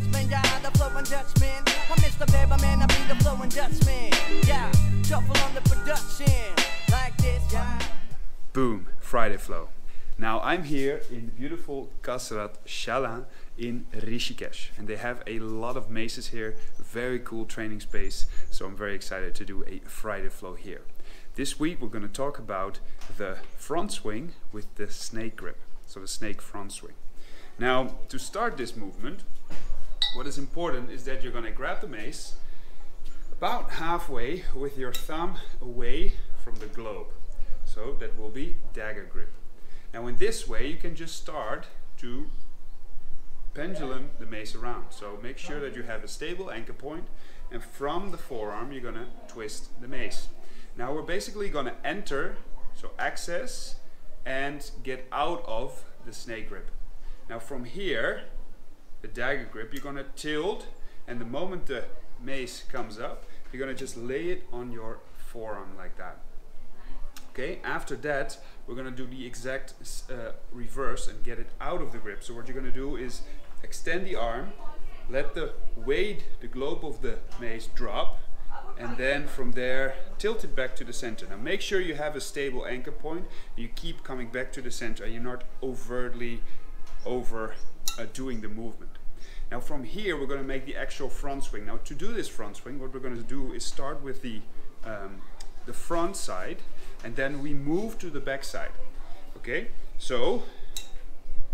Dutchman, yeah, the flowing Dutchman. I'm Mr. I be the flowing Dutchman. Yeah, shuffle on the production. Like this, yeah. Boom, Friday Flow. Now I'm here in the beautiful Kasrat Shala in Rishikesh and they have a lot of maces here, very cool training space, so I'm very excited to do a Friday Flow here. This week we're going to talk about the front swing with the snake grip, so the snake front swing. Now to start this movement, what is important is that you're going to grab the mace about halfway with your thumb away from the globe. So that will be dagger grip. Now in this way you can just start to pendulum the mace around. So make sure that you have a stable anchor point and from the forearm you're gonna twist the mace. Now we're basically gonna enter, so access and get out of the snake grip. Now from here, the dagger grip, you're gonna tilt and the moment the mace comes up, you're gonna just lay it on your forearm like that. Okay, after that, we're gonna do the exact uh, reverse and get it out of the grip. So what you're gonna do is extend the arm, let the weight, the globe of the mace drop, and then from there, tilt it back to the center. Now make sure you have a stable anchor point, you keep coming back to the center, and you're not overtly over uh, doing the movement. Now from here, we're gonna make the actual front swing. Now to do this front swing, what we're gonna do is start with the, um, the front side, and then we move to the back side. Okay, so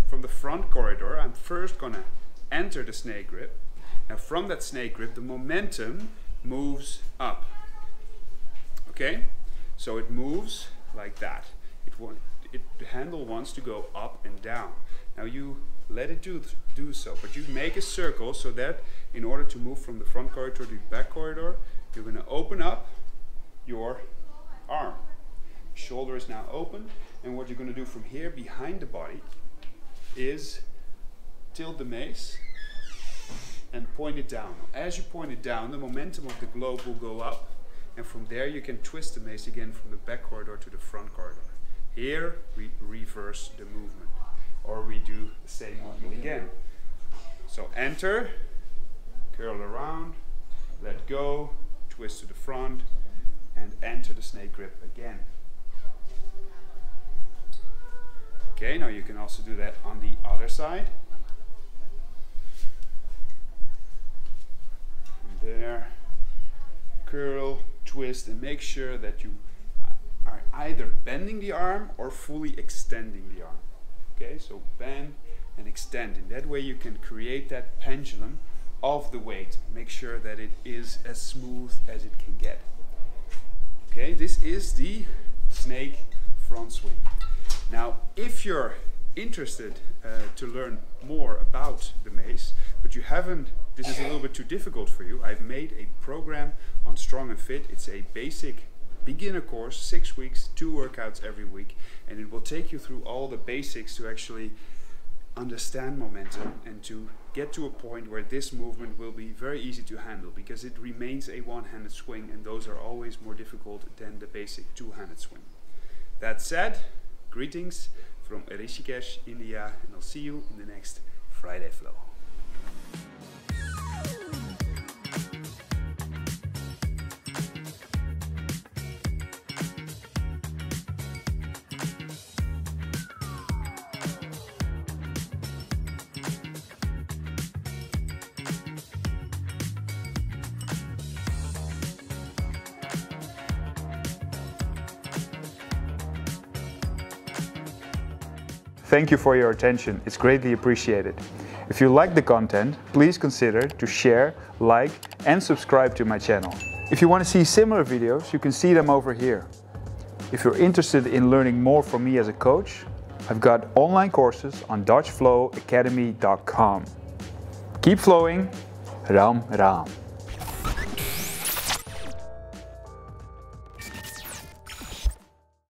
from the front corridor, I'm first gonna enter the snake grip. Now from that snake grip, the momentum moves up. Okay, so it moves like that. It, it the handle wants to go up and down. Now you let it do, do so, but you make a circle so that in order to move from the front corridor to the back corridor, you're gonna open up your arm. Shoulder is now open, and what you're gonna do from here behind the body is tilt the mace and point it down. As you point it down, the momentum of the globe will go up, and from there you can twist the mace again from the back corridor to the front corridor. Here we reverse the movement, or we do the same movement again. So enter, curl around, let go, twist to the front, and enter the snake grip again. Okay, now you can also do that on the other side. And there, curl, twist, and make sure that you are either bending the arm or fully extending the arm. Okay, so bend and extend. In that way you can create that pendulum of the weight. Make sure that it is as smooth as it can get. Okay, this is the snake front swing. Now, if you're interested uh, to learn more about the mace, but you haven't, this is a little bit too difficult for you, I've made a program on Strong and Fit. It's a basic beginner course, six weeks, two workouts every week, and it will take you through all the basics to actually understand momentum and to get to a point where this movement will be very easy to handle because it remains a one-handed swing and those are always more difficult than the basic two-handed swing. That said, Greetings from Rishikesh, India, and I'll see you in the next Friday Flow. Thank you for your attention, it's greatly appreciated. If you like the content, please consider to share, like and subscribe to my channel. If you want to see similar videos, you can see them over here. If you're interested in learning more from me as a coach, I've got online courses on DutchFlowAcademy.com. Keep flowing, Ram Ram.